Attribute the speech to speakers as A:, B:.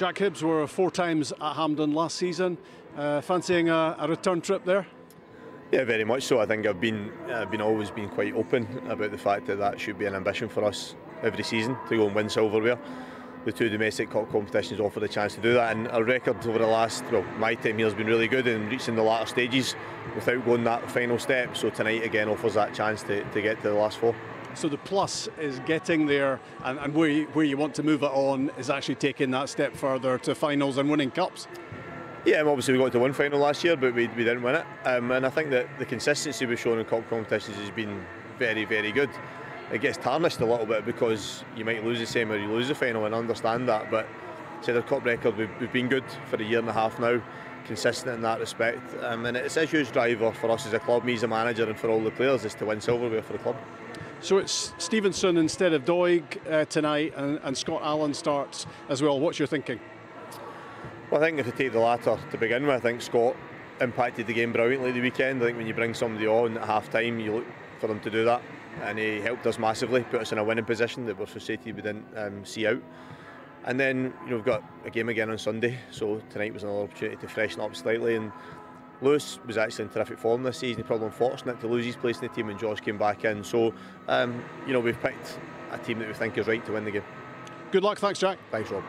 A: Jack Hibs were four times at Hampden last season. Uh, fancying a, a, return trip there?
B: Yeah, very much so. I think I've been I've been always been quite open about the fact that that should be an ambition for us every season to go and win silverware. The two domestic cup competitions offer the chance to do that, and our record over the last well, my time here has been really good in reaching the latter stages without going that final step. So tonight again offers that chance to, to get to the last four.
A: So the plus is getting there, and, and where, you, where you want to move it on is actually taking that step further to finals and winning cups.
B: Yeah, obviously we got to one final last year, but we, we didn't win it. Um, and I think that the consistency we've shown in cup competitions has been very, very good. It gets tarnished a little bit because you might lose the same or you lose the final, and I understand that. But say the cup record, we've, we've, been good for a year and a half now, consistent in that respect. Um, and it's a huge driver for us as a club, me as a manager, and for all the players, is to win silverware for the club.
A: So it's Stevenson instead of Doig uh, tonight, and, and, Scott Allan starts as well. What's your thinking?
B: Well, I think if you take the latter to begin with, I think Scott impacted the game brilliantly the weekend. I think when you bring somebody on at half time, you look for them to do that, and he helped us massively, put us in a winning position that we're frustrated we didn't um, see out. And then you know we've got a game again on Sunday, so tonight was another opportunity to freshen up slightly and Lewis was actually in terrific form this season. Probably unfortunate to lose his place in the team when Josh came back in. So, um, you know, we've picked a team that we think is right to win the game.
A: Good luck. Thanks, Jack.
B: Thanks, Rob.